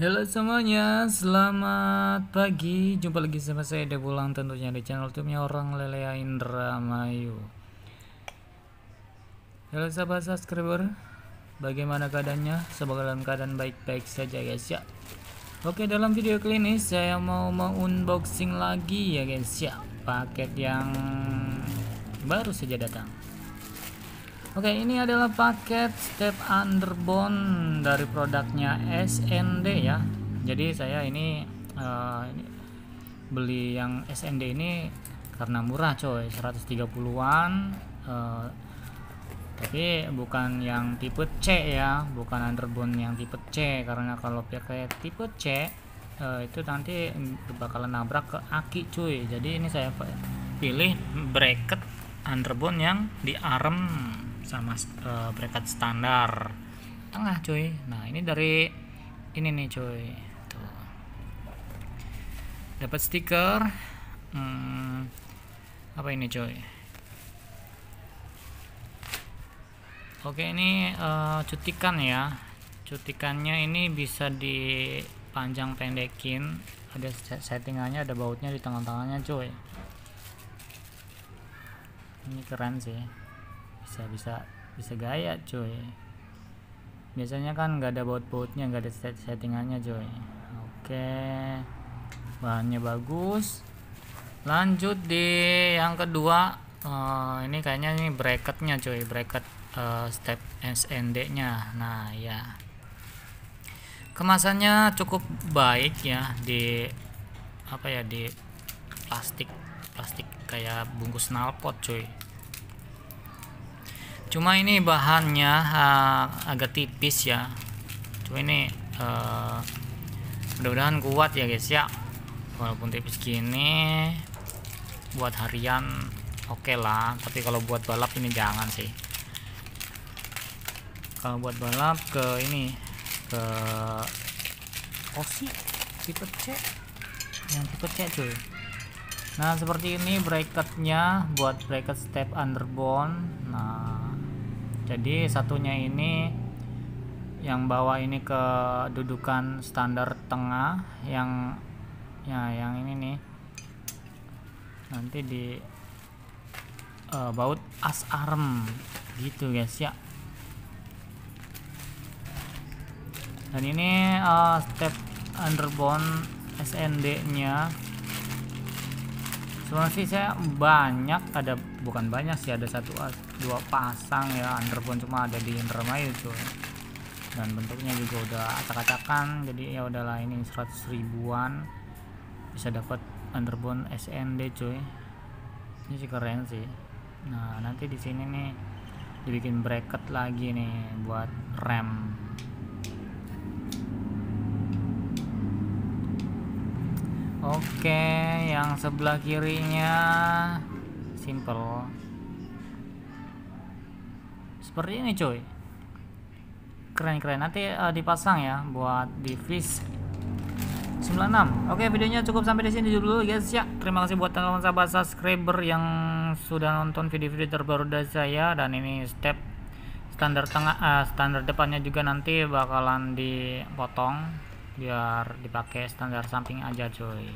Halo semuanya, selamat pagi. Jumpa lagi sama saya Debulang tentunya di channel YouTube-nya orang Lelea Indramayu. Halo sahabat subscriber, bagaimana keadaannya? Semoga dalam keadaan baik-baik saja guys ya. Oke, dalam video kali ini saya mau unboxing lagi ya guys ya, paket yang baru saja datang. Oke, ini adalah paket step underbone dari produknya SND ya. Jadi saya ini, uh, beli yang SND ini karena murah coy, 130-an. Uh, tapi bukan yang tipe C ya, bukan underbone yang tipe C karena kalau pakai tipe C uh, itu nanti bakalan nabrak ke aki cuy. Jadi ini saya pilih bracket underbone yang di arm sama uh, bracket standar. Tengah cuy. Nah ini dari ini nih cuy. Tuh. Dapat stiker. Hmm, apa ini cuy? Oke ini uh, cutikan ya. Cutikannya ini bisa dipanjang pendekin ada settingannya ada bautnya di tangan-tangannya cuy. Ini keren sih bisa bisa bisa gaya cuy. Biasanya kan nggak ada baut-bautnya nggak ada set settingannya cuy. Oke. Bahannya bagus. Lanjut di yang kedua. Uh, ini kayaknya ini bracketnya cuy. Bracket uh, step SND nya nah ya kemasannya cukup baik ya di apa ya di plastik plastik kayak bungkus knalpot cuy cuma ini bahannya uh, agak tipis ya. Cuma ini uh, mudah-mudahan kuat ya guys ya. Walaupun tipis gini buat harian oke okay lah. Tapi kalau buat balap ini jangan sih. Kalau buat balap ke ini ke osi tipe C. Yang tipe C cuy. Nah seperti ini bracketnya buat bracket step underbone. Nah jadi satunya ini yang bawah ini ke dudukan standar tengah yang ya yang ini nih. Nanti di uh, baut as arm gitu guys ya. Dan ini uh, step underbone SND nya sih saya banyak ada bukan banyak sih ada satu dua pasang ya underbone cuma ada di Indramayu tuh dan bentuknya juga udah acak-acakan jadi ya udahlah ini 100 ribuan. Bisa dapat underbone SND cuy. Ini sih keren sih. Nah nanti di sini nih dibikin bracket lagi nih buat rem Oke, yang sebelah kirinya simple. Seperti ini, cuy. Keren-keren. Nanti uh, dipasang ya buat fish 96. Oke, videonya cukup sampai di sini dulu guys ya. Terima kasih buat teman-teman sahabat subscriber yang sudah nonton video-video terbaru dari saya dan ini step standar tengah uh, standar depannya juga nanti bakalan dipotong biar dipakai standar samping aja cuy.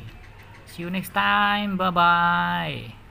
See you next time. Bye bye